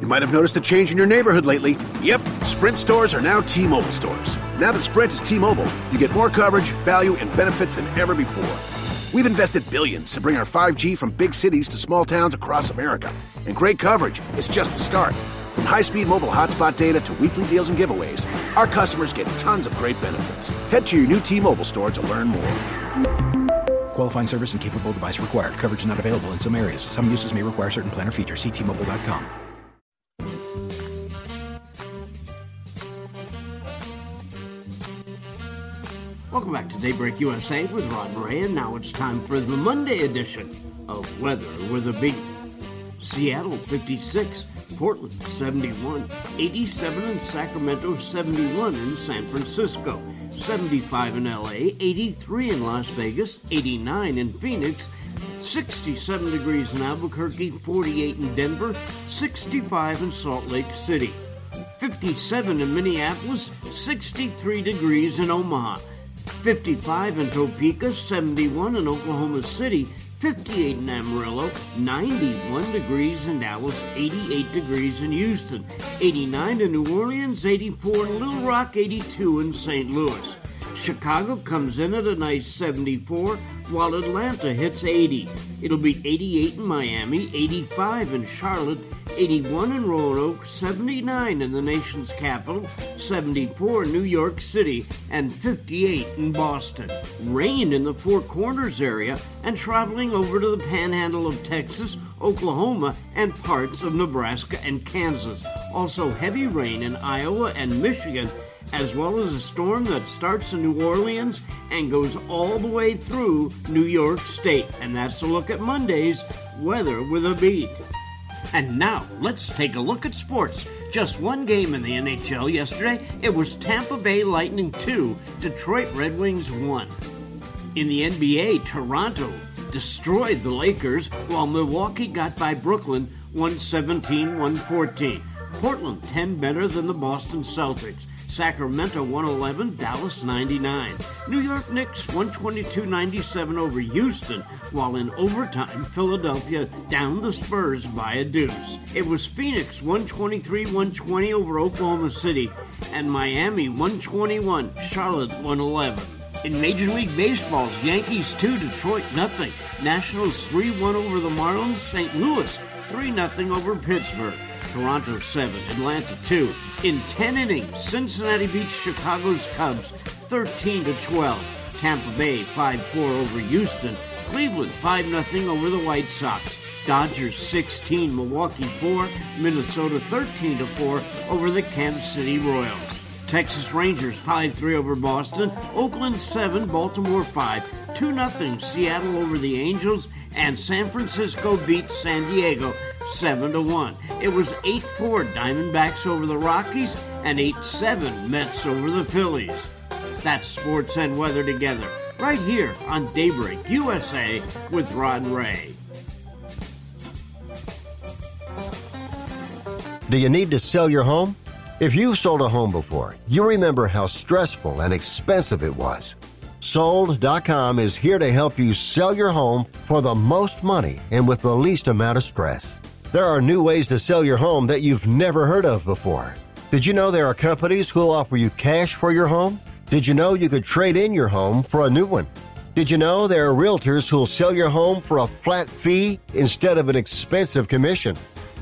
You might have noticed a change in your neighborhood lately. Yep, Sprint stores are now T Mobile stores. Now that Sprint is T Mobile, you get more coverage, value, and benefits than ever before. We've invested billions to bring our 5G from big cities to small towns across America. And great coverage is just the start. From high speed mobile hotspot data to weekly deals and giveaways, our customers get tons of great benefits. Head to your new T Mobile store to learn more. Qualifying service and capable device required. Coverage not available in some areas. Some uses may require certain plan or features. Ctmobile.com. Welcome back to Daybreak USA with Rod Ray, and now it's time for the Monday edition of Weather with a Beat. Seattle 56, Portland 71, 87 in Sacramento, 71 in San Francisco, 75 in LA, 83 in Las Vegas, 89 in Phoenix, 67 degrees in Albuquerque, 48 in Denver, 65 in Salt Lake City, 57 in Minneapolis, 63 degrees in Omaha. 55 in Topeka, 71 in Oklahoma City, 58 in Amarillo, 91 degrees in Dallas, 88 degrees in Houston, 89 in New Orleans, 84 in Little Rock, 82 in St. Louis. Chicago comes in at a nice 74, while Atlanta hits 80. It'll be 88 in Miami, 85 in Charlotte, 81 in Roanoke, 79 in the nation's capital, 74 in New York City, and 58 in Boston. Rain in the Four Corners area and traveling over to the panhandle of Texas, Oklahoma, and parts of Nebraska and Kansas. Also, heavy rain in Iowa and Michigan as well as a storm that starts in New Orleans and goes all the way through New York State. And that's a look at Monday's weather with a beat. And now, let's take a look at sports. Just one game in the NHL yesterday. It was Tampa Bay Lightning 2, Detroit Red Wings 1. In the NBA, Toronto destroyed the Lakers while Milwaukee got by Brooklyn 117 114. Portland 10 better than the Boston Celtics. Sacramento 111, Dallas 99. New York Knicks 122-97 over Houston, while in overtime Philadelphia downed the Spurs by a deuce. It was Phoenix 123-120 over Oklahoma City and Miami 121, Charlotte 111. In Major League Baseball's Yankees 2, Detroit nothing. Nationals 3-1 over the Marlins, St. Louis 3-0 over Pittsburgh. Toronto 7, Atlanta 2. In 10 innings, Cincinnati beats Chicago's Cubs 13 to 12. Tampa Bay 5-4 over Houston. Cleveland 5-0 over the White Sox. Dodgers 16, Milwaukee 4, Minnesota 13 to 4 over the Kansas City Royals. Texas Rangers 5-3 over Boston, Oakland 7, Baltimore 5, 2-0 Seattle over the Angels, and San Francisco beats San Diego 7 to 1. It was 8 4 Diamondbacks over the Rockies and 8 7 Mets over the Phillies. That's sports and weather together, right here on Daybreak USA with Rod Ray. Do you need to sell your home? If you've sold a home before, you remember how stressful and expensive it was. Sold.com is here to help you sell your home for the most money and with the least amount of stress. There are new ways to sell your home that you've never heard of before. Did you know there are companies who'll offer you cash for your home? Did you know you could trade in your home for a new one? Did you know there are realtors who'll sell your home for a flat fee instead of an expensive commission?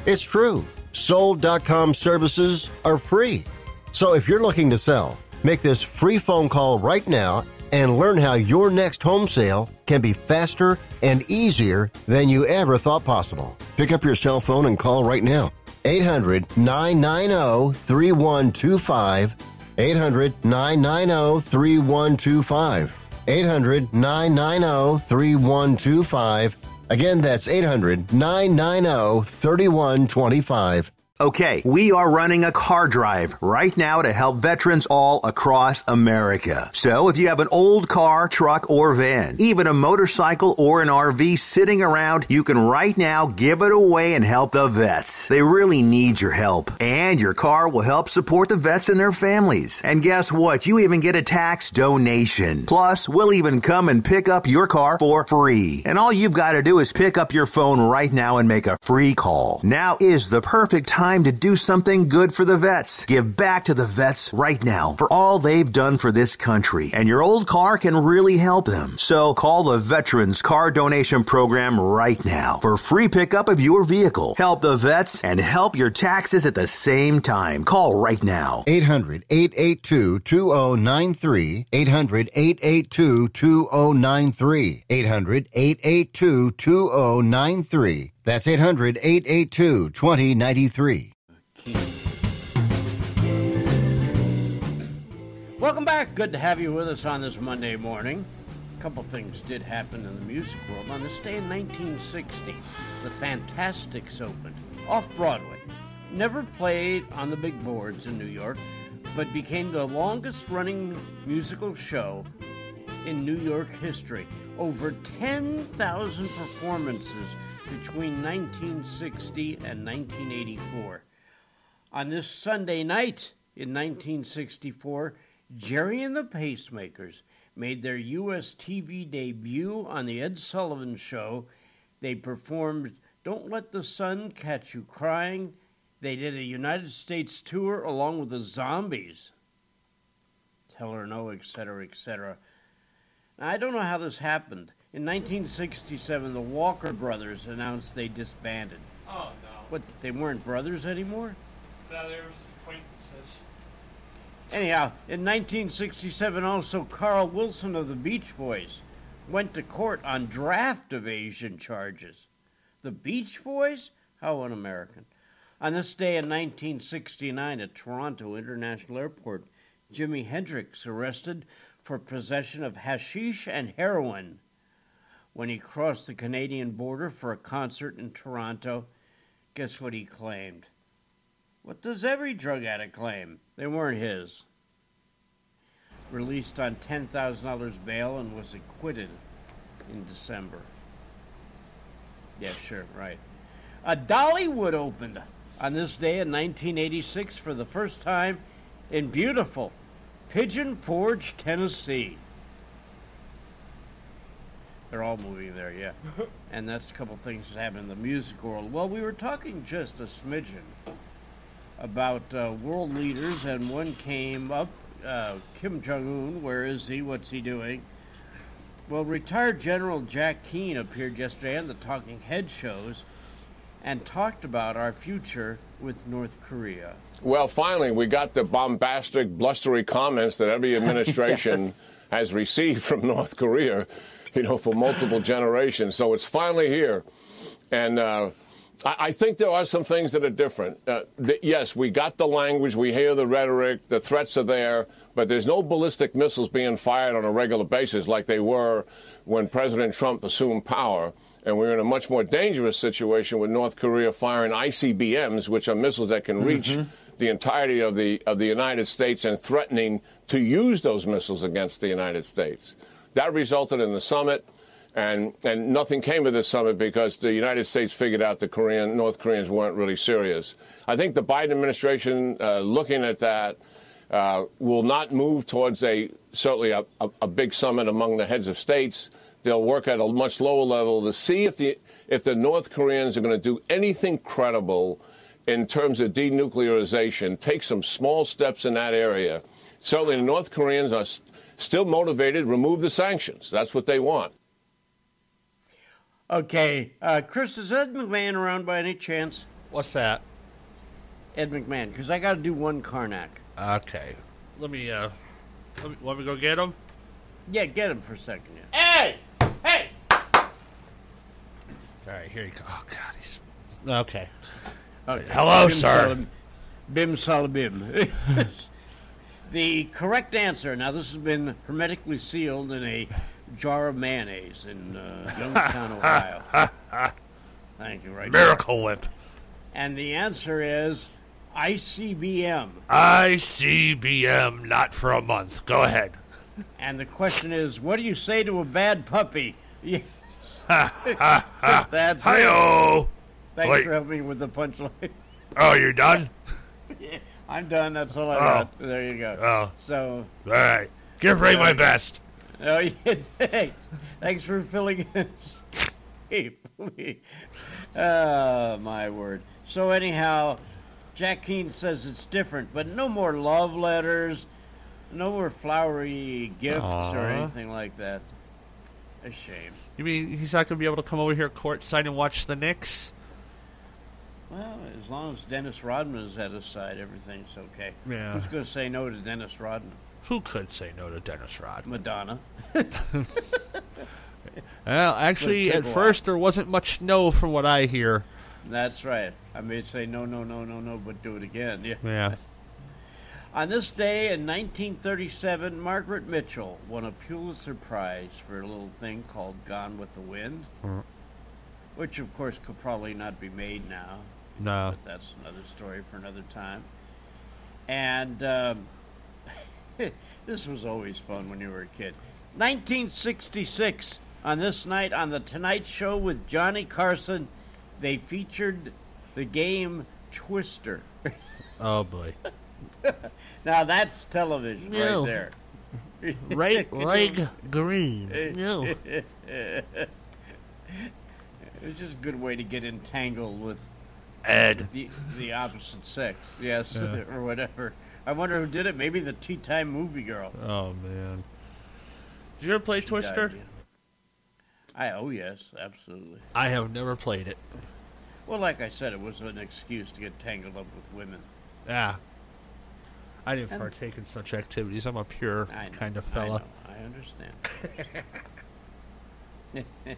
It's true. Sold.com services are free. So if you're looking to sell, make this free phone call right now and learn how your next home sale can be faster and easier than you ever thought possible. Pick up your cell phone and call right now. 800 990 3125. 800 990 3125. 800 990 3125. Again, that's 800 990 3125. Okay, we are running a car drive right now to help veterans all across America. So if you have an old car, truck, or van, even a motorcycle or an RV sitting around, you can right now give it away and help the vets. They really need your help. And your car will help support the vets and their families. And guess what? You even get a tax donation. Plus, we'll even come and pick up your car for free. And all you've got to do is pick up your phone right now and make a free call. Now is the perfect time time to do something good for the vets. Give back to the vets right now for all they've done for this country. And your old car can really help them. So call the Veterans Car Donation Program right now for free pickup of your vehicle. Help the vets and help your taxes at the same time. Call right now. 800 882 2093. 800 882 2093. 800 882 2093. That's 800 882 2093. Welcome back. Good to have you with us on this Monday morning. A couple things did happen in the music world. On this day in 1960, the Fantasticks opened off Broadway. Never played on the big boards in New York, but became the longest running musical show in New York history. Over 10,000 performances between 1960 and 1984. On this Sunday night in 1964, Gerry and the Pacemakers made their U.S. TV debut on The Ed Sullivan Show. They performed Don't Let the Sun Catch You Crying. They did a United States tour along with the Zombies. Tell her no, etc., etc. I don't know how this happened. In 1967, the Walker brothers announced they disbanded. Oh no. What, they weren't brothers anymore? No, they're acquaintances. Anyhow, in 1967, also Carl Wilson of the Beach Boys went to court on draft evasion charges. The Beach Boys? How un American. On this day in 1969 at Toronto International Airport, Jimi Hendrix arrested for possession of hashish and heroin when he crossed the Canadian border for a concert in Toronto. Guess what he claimed? What does every drug addict claim? They weren't his. Released on $10,000 bail and was acquitted in December. Yeah, sure, right. A Dollywood opened on this day in 1986 for the first time in beautiful Pigeon Forge, Tennessee. They're all moving there, yeah. and that's a couple things that happen in the music world. Well, we were talking just a smidgen about uh, world leaders, and one came up uh, Kim Jong un. Where is he? What's he doing? Well, retired General Jack Keane appeared yesterday on the Talking Head shows and talked about our future with North Korea. Well, finally, we got the bombastic, blustery comments that every administration yes. has received from North Korea, you know, for multiple generations. So it's finally here. And uh, I, I, think there are some things that are different. Uh, th- yes, we got the language, we hear the rhetoric, the threats are there, but there's no ballistic missiles being fired on a regular basis like they were when President Trump assumed power and we're in a much more dangerous situation with North Korea firing ICBMs, which are missiles that can reach mm-hmm. the entirety of the of the United States and threatening to use those missiles against the United States. That resulted in the summit. And, and nothing came of this summit because the United States figured out the Korean North Koreans weren't really serious. I think the Biden administration, uh, looking at that, uh, will not move towards a certainly a, a, a big summit among the heads of states. They'll work at a much lower level to see if the if the North Koreans are going to do anything credible in terms of denuclearization, take some small steps in that area. Certainly, the North Koreans are still motivated. Remove the sanctions. That's what they want. Okay, uh, Chris, is Ed McMahon around by any chance? What's that? Ed McMahon, because I got to do one Karnak. Okay, let me. Uh, let me. Want me to go get him? Yeah, get him for a second. Yeah. Hey! Hey! All right, here you go. Oh God, he's okay. okay. Hello, Bim sir. Salam, Bim salabim. the correct answer. Now, this has been hermetically sealed in a jar of mayonnaise in uh, Youngstown, Ohio. Thank you. Right. Miracle Whip. And the answer is ICBM. ICBM, not for a month. Go ahead. And the question is, what do you say to a bad puppy? That's Hi-yo. it. Thanks Wait. for helping me with the punchline. oh, you're done? yeah, I'm done. That's all I oh. got. There you go. Oh. So. All right. Give Ray uh, my best. Oh, yeah, thanks. Thanks for filling in. oh, my word. So, anyhow, Jack Keane says it's different, but no more love letters, no more flowery gifts or anything like that. A shame. You mean he's not going to be able to come over here courtside and watch the Knicks? Well, as long as Dennis Rodman is at his side, everything's okay. Yeah. Who's going to say no to Dennis Rodman? Who could say no to Dennis Rodman? Madonna. Well, actually, at first there wasn't much no from what I hear. That's right. I may say no, no, no, no, no, but do it again. Yeah. Yeah. On this day in 1937, Margaret Mitchell won a Pulitzer Prize for a little thing called Gone with the Wind, Mhm. which of course could probably not be made now. No. But that's another story for another time. And um, this was always fun when you were a kid. 1966, on this night on The Tonight Show with Johnny Carson, they featured the game Twister. Oh boy. now that's television No. right there. Right leg green. No. it was just a good way to get entangled with Ed. the the opposite sex, yes, Yeah. or whatever. I wonder who did it. Maybe the Tea Time movie girl. Oh man. Did you ever play She Twister? died, yeah. I oh yes, absolutely. I have never played it. Well, like I said, it was an excuse to get tangled up with women. Yeah. I didn't And- partake in such activities. I'm a pure know, kind of I fella. know, I understand.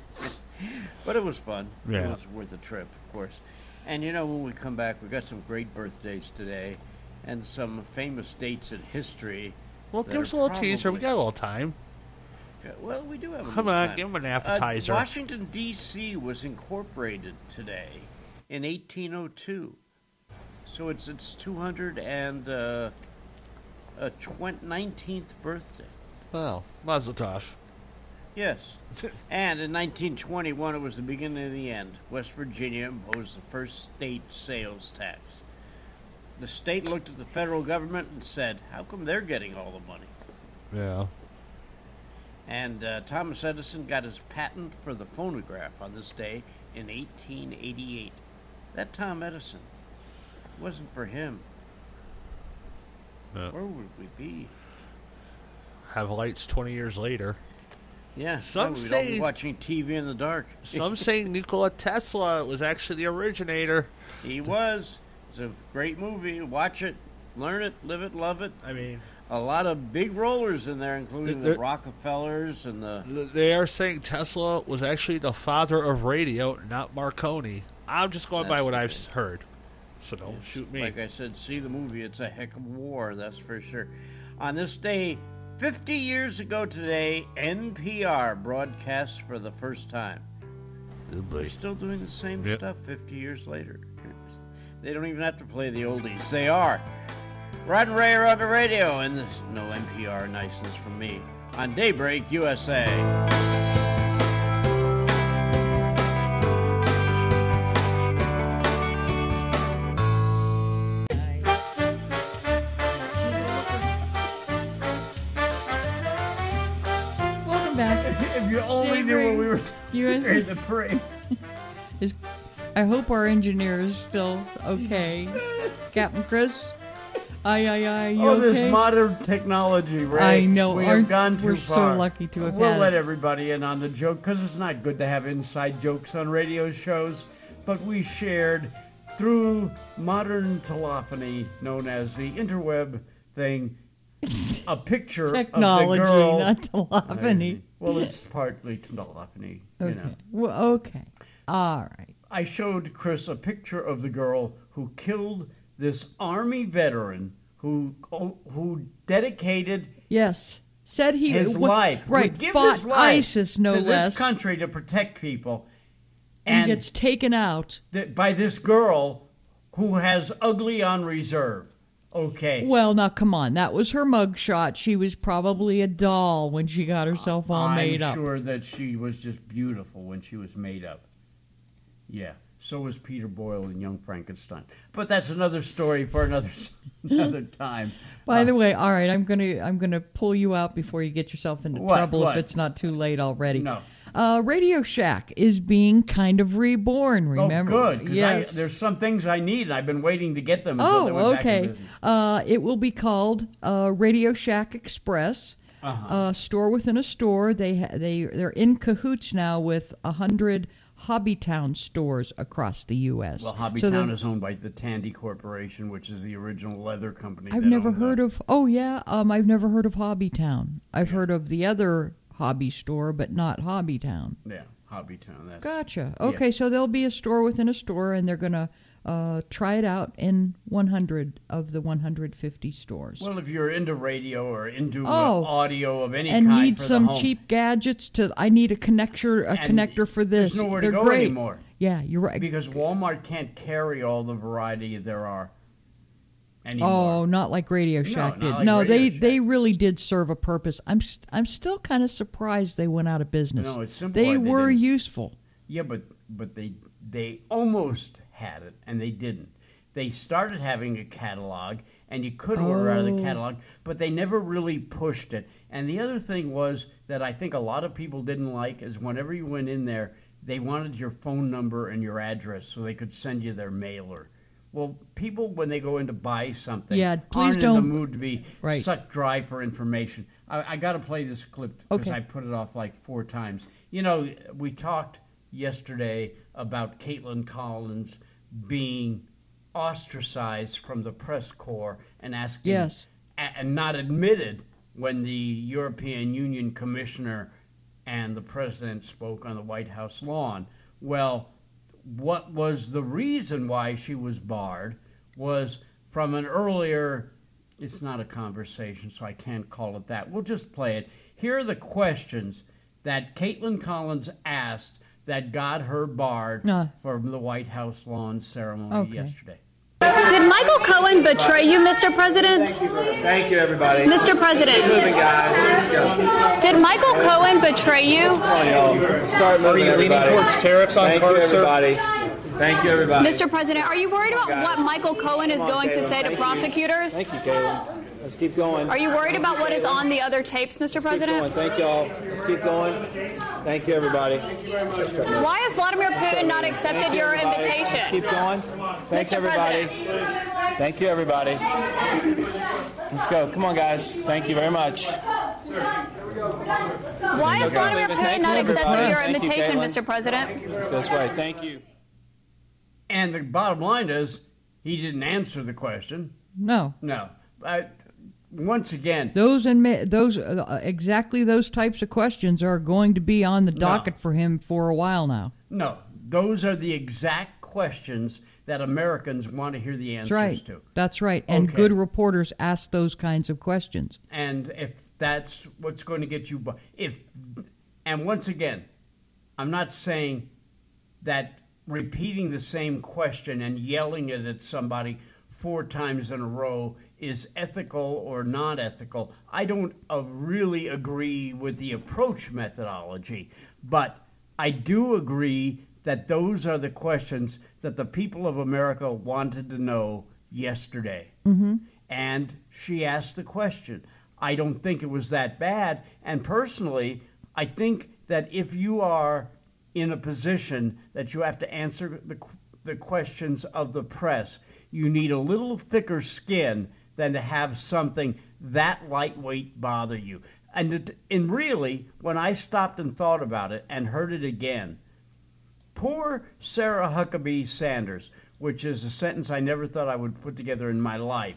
but it was fun. Yeah. It was worth the trip, of course. And you know, when we come back, we've got some great birthdays today, and some famous dates in history. Well, give us a little teaser. We got a little time. Well, we do have. A Come on, time. give 'em an Uh, appetizer. Washington D.C. was incorporated today in 1802, so it's its 200 and uh, uh, 20, 19th birthday. Well, Mazel Tov. Yes. and in 1921, it was the beginning of the end. West Virginia imposed the first state sales tax. The state looked at the federal government and said, How come they're getting all the money? Yeah. And uh, Thomas Edison got his patent for the phonograph on this day in 1888. That Tom Edison it wasn't for him. Where would we be? Have lights 20 years later. Yeah, Some we'd all say- be watching TV in the dark. Some say Nikola Tesla was actually the originator. He was. It's a great movie. Watch it, learn it, live it, love it. I mean, A lot of big rollers in there, including the Rockefellers and the. they are saying Tesla was actually the father of radio, not Marconi. I'm just going by what. I've heard. So don't shoot me. Like I said, see the movie. It's a heck of a war, that's for sure. On this day, 50 years ago today, NPR broadcast for the first time. Oh. They're still doing the same Yep. stuff 50 years later. They don't even have to play the oldies. They are. Rod and Ray are on the radio, and there's no NPR niceness from me. On Daybreak USA. Parade. Is, I hope our engineer is still okay. Captain Chris? Aye, aye, aye. You oh, okay? this modern technology, Ray. I know, We have gone too we're far. so lucky to have We'll let it. everybody in on the joke because it's not good to have inside jokes on radio shows. But we shared through modern telephony, known as the interweb thing, a picture Technology, of the girl. not telephony. Well, it's partly telephony, you Okay. know. Well, okay. All right. I showed Chris a picture of the girl who killed this army veteran who oh, who dedicated Yes. Said he his life, Right. would give fought his life ISIS, no to less. this country to protect people, and and gets taken out. th- by this girl who has ugly on reserve. Okay. Well, now come on. That was her mugshot. She was probably a doll when she got herself all I'm made up. I'm sure that she was just beautiful when she was made up. Yeah. So was Peter Boyle in Young Frankenstein. But that's another story for another another time. By Uh, the way, all right, I'm gonna I'm gonna pull you out before you get yourself into What? trouble What? if it's not too late already. No. Uh, Radio Shack is being kind of reborn. Remember? Oh, good. 'cause I- Yes. there's some things I need, and I've been waiting to get them. Oh, okay. Uh, it will be called uh, Radio Shack Express. Uh-huh. Uh, store within a store. They ha- they they're in cahoots now with a hundred Hobbytown stores across the U.S. Well, So Hobbytown they're- is owned by the Tandy Corporation, which is the original leather company. I've that never heard of. Oh yeah, um, I've never heard of Hobbytown. I've heard of the other hobby store, but not Hobbytown. Yeah, Hobbytown. That's Gotcha. Okay, so there'll be a store within a store, and they're gonna uh, try it out in 100 of the 150 stores. Well, if you're into radio or into uh, Oh, audio of any and kind need for some cheap gadgets to. I need a connector, a And connector for this. there's nowhere They're to go great. anymore Yeah, you're right. because Walmart can't carry all the variety there are anymore. Oh, not like Radio Shack not did. like no, Radio they Shack. they really did serve a purpose. I'm st- I'm still kind of surprised they went out of business. No, it's simple They they were didn't. useful. Yeah, but but they they almost had it and they didn't. They started having a catalog and you could order out of the Oh. catalog, but they never really pushed it. And the other thing was that I think a lot of people didn't like is whenever you went in there, they wanted your phone number and your address so they could send you their mailer. Well, people when they go in to buy something Yeah, please aren't in don't- the mood to be Right. sucked dry for information. I, I got to play this clip because Okay. I put it off like four times. You know, we talked yesterday about Kaitlan Collins being ostracized from the press corps and asking Yes. a- and not admitted when the European Union commissioner and the president spoke on the White House lawn. Well, what was the reason why she was barred was from an earlier it's not a conversation, so I can't call it that. We'll just play it. Here are the questions that Kaitlan Collins asked that got her barred Uh. from the White House lawn ceremony Okay. yesterday. Did Michael Cohen betray you, Mr. President? Thank you, everybody. Mr. President, Moving, guys. Did Michael Cohen betray you? Start moving, Are you leaning everybody. towards tariffs on Thank cars, you, sir? Thank you, everybody. Mr. President, are you worried about what Michael Cohen is on, going to Caleb. say to Thank you. prosecutors? Thank you, Caleb. Let's keep going. Are you worried about what is on the other tapes, Mr. Keep going. President? Thank y'all. Let's keep going. Thank you, everybody. Why has Vladimir Putin not accepted Thank you, your everybody. Let's invitation? keep going. Thank Mr. everybody. Thank you, everybody. Let's go. Come on, guys. Thank you very much. Why is Okay. Vladimir Putin not accepting everybody. your Thank you, invitation, Mr. President? Let's go this way. Thank you. And the bottom line is, he didn't answer the question. No, No. I, once again, those and ma- those uh, exactly those types of questions are going to be on the docket for him for a while now. no. Those are the exact questions that Americans want to hear the answers That's right. to. That's right. And Okay. good reporters ask those kinds of questions. And if that's what's going to get you, if, and once again, I'm not saying that repeating the same question and yelling it at somebody four times in a row is ethical or not ethical. I don't uh, really agree with the approach methodology, but I do agree that those are the questions that the people of America wanted to know yesterday. Mm-hmm. And she asked the question. I don't think it was that bad. And personally, I think that if you are in a position that you have to answer the, the questions of the press, you need a little thicker skin than to have something that lightweight bother you. And, it, and really, when I stopped and thought about it and heard it again, poor Sarah Huckabee Sanders, which is a sentence I never thought I would put together in my life.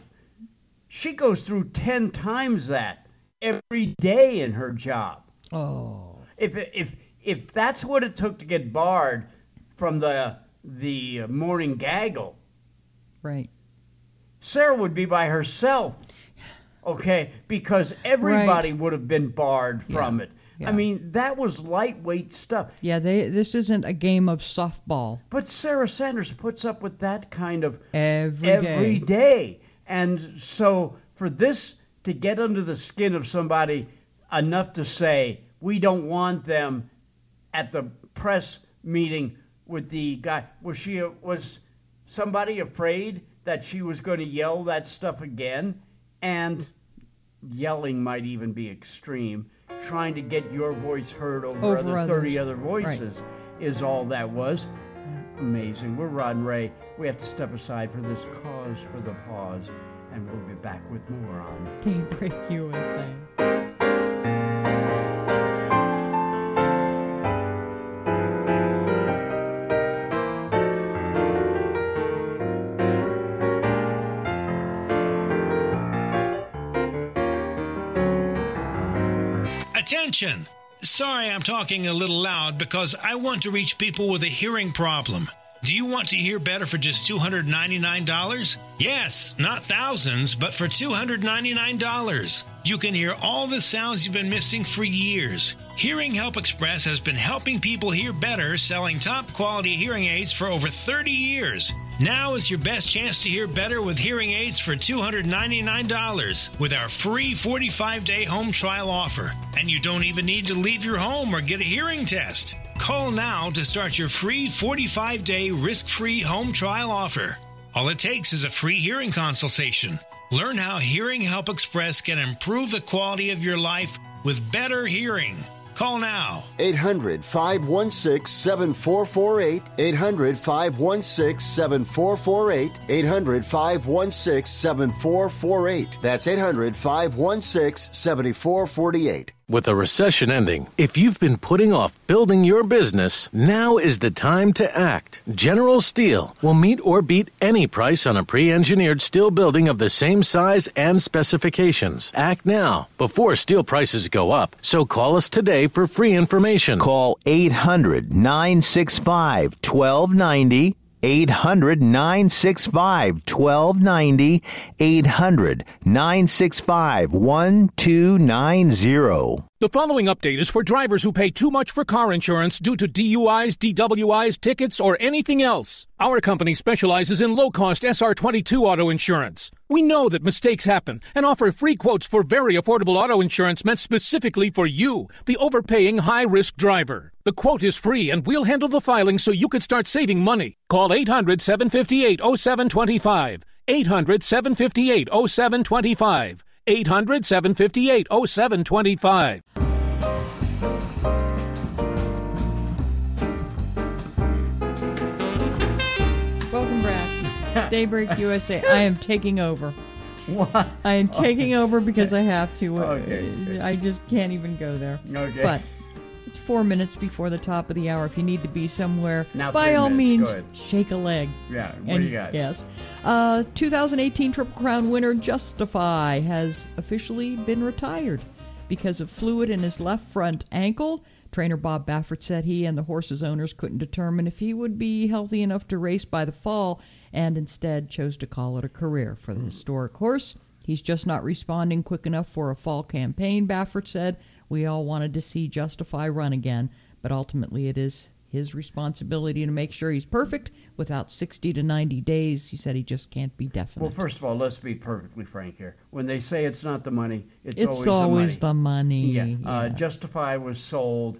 She goes through 10 times that every day in her job. Oh. If if if that's what it took to get barred from the the morning gaggle, Right. Sarah would be by herself. Okay, because everybody would have been barred from it. Yeah. I mean, that was lightweight stuff. Yeah, they this isn't a game of softball But Sarah Sanders puts up with that kind of every day. every day. And so for this to get under the skin of somebody enough to say, we don't want them at the press meeting with the guy, was she, was somebody afraid that she was going to yell that stuff again? And yelling might even be extreme. Trying to get your voice heard over, Over other others. 30 other Right. voices is all that was. Amazing. We're Rod and Ray. We have to step aside for this cause for the pause, and we'll be back with more on Daybreak USA. Attention! Sorry I'm talking a little loud because I want to reach people with a hearing problem. Do you want to hear better for just $299? Yes, not thousands, but for $299. You can hear all the sounds you've been missing for years. Hearing Help Express has been helping people hear better, selling top quality hearing aids for over 30 years. Now is your best chance to hear better with hearing aids for $299 with our free 45 day home trial offer. And you don't even need to leave your home or get a hearing test. Call now to start your free 45 day risk free home trial offer. All it takes is a free hearing consultation. Learn how Hearing Help Express can improve the quality of your life with better hearing. Call now. 800 516 7448. 800 516 7448. 800 516 7448. That's 800 516 7448. With a recession ending, if you've been putting off building your business, now is the time to act. General Steel will meet or beat any price on a pre engineered steel building of the same size and specifications. Act now before steel prices go up. So call us today for free information. Call 800 965 1290. 800 965 1290. 800 965 1290. The following update is for drivers who pay too much for car insurance due to DUIs, DWIs, tickets, or anything else. Our company specializes in low cost SR22 auto insurance. We know that mistakes happen and offer free quotes for very affordable auto insurance meant specifically for you, the overpaying high risk driver. The quote is free and we'll handle the filing so you can start saving money. Call 800 758 0725. 800 758 0725. 800 758 0725. Welcome back. Daybreak USA. I am taking over. What? I am taking over because I have to. Uh, Okay. I just can't even go there. Okay. But it's four minutes before the top of the hour. If you need to be somewhere, Now by all minutes. means, shake a leg. Yeah, what do you got? Yes. Uh, 2018 Triple Crown winner Justify has officially been retired because of fluid in his left front ankle. Trainer Bob Baffert said he and the horse's owners couldn't determine if he would be healthy enough to race by the fall and instead chose to call it a career for the historic horse. He's just not responding quick enough for a fall campaign, Baffert said. We all wanted to see Justify run again, but ultimately it is his responsibility to make sure he's perfect without 60 to 90 days. He said he just can't be definite. Well, first of all, let's be perfectly frank here. When they say it's not the money, it's, It's always, always the the money, money. Yeah. Uh, yeah. Justify was sold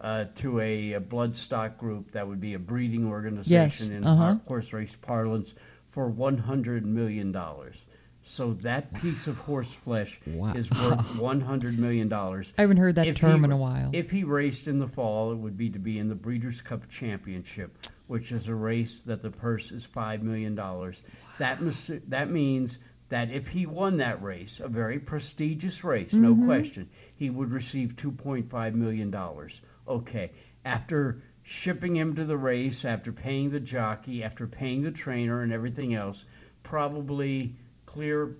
uh, to a, a bloodstock group that would be a breeding organization Yes, in uh-huh. horse race parlance for 100 million dollars. So that piece of horse flesh is worth 100 million dollars. I haven't heard that If term he- in a while. If he raced in the fall, it would be to be in the Breeders' Cup Championship, which is a race that the purse is five million dollars. That mis- that means that if he won that race, a very prestigious race, no Mhm. question, he would receive 2.5 million dollars. Okay, after shipping him to the race, after paying the jockey, after paying the trainer and everything else, probably clear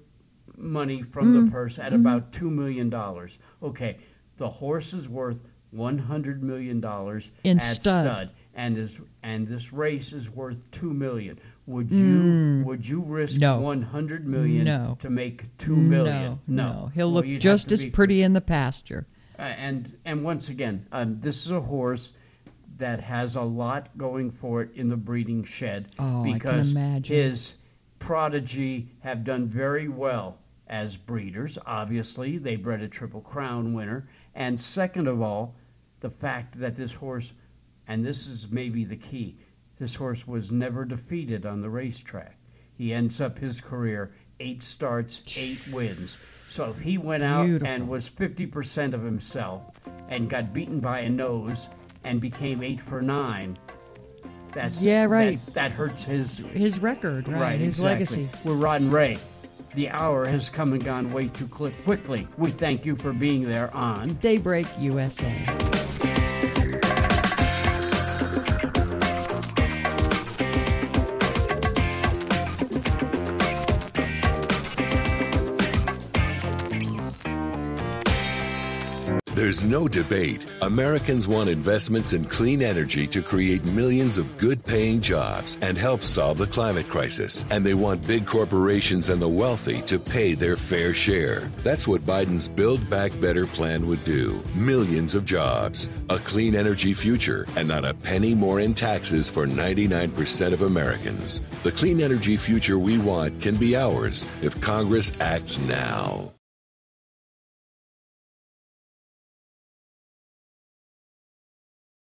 money from Mm, the purse at mhm. about two million dollars. Okay, the horse is worth one hundred million dollars In at stud. and is and this race is worth two million. Would you Mm. would you risk No. one hundred million No. to make two million? No, no. He'll Well, look just as be- pretty in the pasture. uh, and and once again, um, this is a horse that has a lot going for it in the breeding shed Oh, because his prodigy have done very well as breeders. Obviously, they bred a Triple Crown winner, and second of all, the fact that this horse, and this is maybe the key, this horse was never defeated on the racetrack. He ends up his career eight starts, eight wins. So if he went out Beautiful. and was 50% of himself and got beaten by a nose and became eight for nine, that's Yeah, right. That, that hurts his His record, right? his exactly. legacy. We're Rod and Ray. The hour has come and gone way too quickly. We thank you for being there on Daybreak USA. There's no debate. Americans want investments in clean energy to create millions of good paying jobs and help solve the climate crisis. And they want big corporations and the wealthy to pay their fair share. That's what Biden's Build Back Better plan would do. Millions of jobs, a clean energy future, and not a penny more in taxes for 99% of Americans. The clean energy future we want can be ours if Congress acts now.